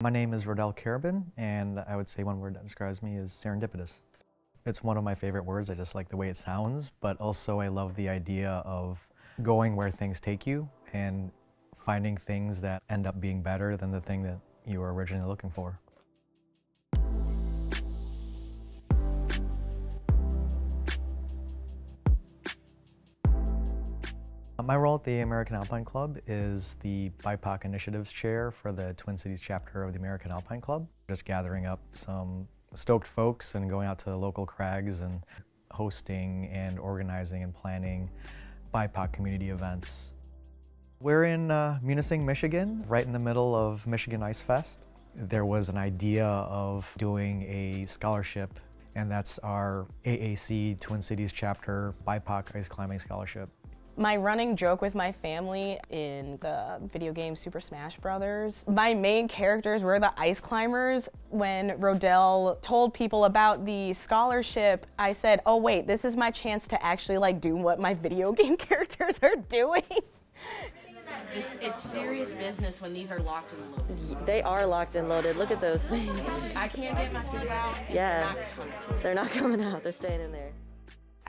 My name is Rodell Carabin, and I would say one word that describes me is serendipitous. It's one of my favorite words. I just like the way it sounds, but also I love the idea of going where things take you and finding things that end up being better than the thing that you were originally looking for. My role at the American Alpine Club is the BIPOC Initiatives Chair for the Twin Cities chapter of the American Alpine Club. Just gathering up some stoked folks and going out to local crags and hosting and organizing and planning BIPOC community events. We're in uh, Munising, Michigan, right in the middle of Michigan Ice Fest. There was an idea of doing a scholarship, and that's our AAC Twin Cities chapter BIPOC Ice Climbing Scholarship. My running joke with my family in the video game Super Smash Brothers, my main characters were the ice climbers. When Rodell told people about the scholarship, I said, oh wait, this is my chance to actually like do what my video game characters are doing. It's, it's serious business when these are locked and loaded. They are locked and loaded. Look at those things. I can't get my feet out. Yeah, they're not coming out. They're staying in there.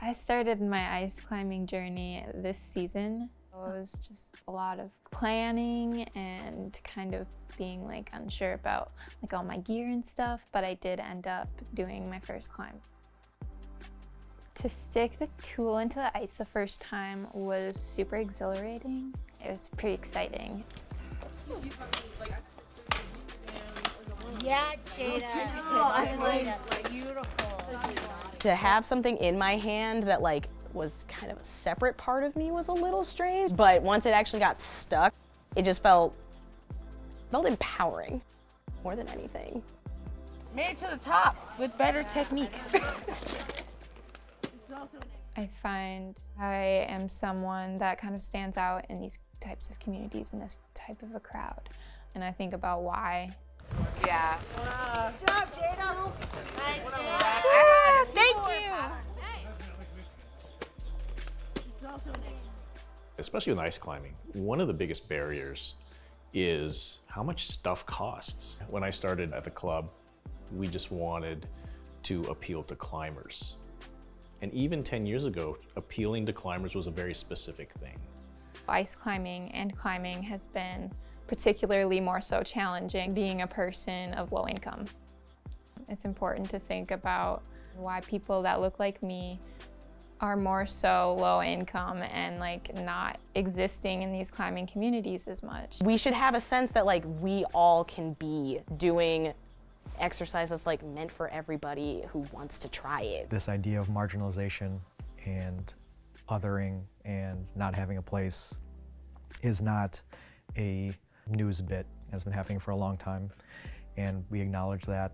I started my ice climbing journey this season. It was just a lot of planning and kind of being like unsure about like all my gear and stuff, but I did end up doing my first climb. To stick the tool into the ice the first time was super exhilarating. It was pretty exciting. Yeah, Jada. Oh, I like beautiful. To have something in my hand that like was kind of a separate part of me was a little strange, but once it actually got stuck, it just felt felt empowering more than anything. Made it to the top with better technique. I find I am someone that kind of stands out in these types of communities in this type of a crowd. And I think about why. Yeah. Uh, Good job, Jada. Nice, Jada. Ah, thank you. Especially with ice climbing, one of the biggest barriers is how much stuff costs. When I started at the club, we just wanted to appeal to climbers. And even 10 years ago, appealing to climbers was a very specific thing. Ice climbing and climbing has been particularly more so challenging being a person of low income. It's important to think about why people that look like me are more so low income and like not existing in these climbing communities as much. We should have a sense that like we all can be doing exercise that's like meant for everybody who wants to try it. This idea of marginalization and othering and not having a place is not a news bit, has been happening for a long time, and we acknowledge that.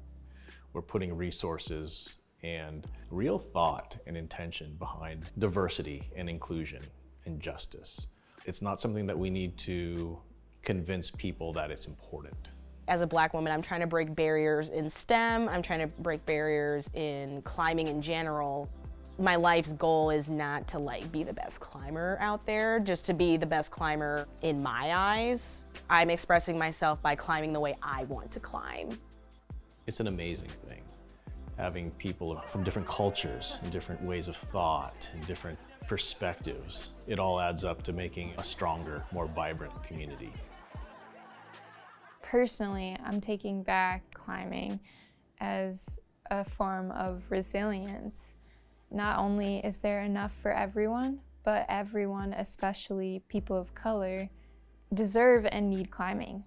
We're putting resources and real thought and intention behind diversity and inclusion and justice. It's not something that we need to convince people that it's important as a black woman, I'm trying to break barriers in STEM, I'm trying to break barriers in climbing in general. My life's goal is not to like be the best climber out there, just to be the best climber in my eyes. I'm expressing myself by climbing the way I want to climb. It's an amazing thing, having people from different cultures and different ways of thought and different perspectives. It all adds up to making a stronger, more vibrant community. Personally, I'm taking back climbing as a form of resilience. Not only is there enough for everyone, but everyone, especially people of color, deserve and need climbing.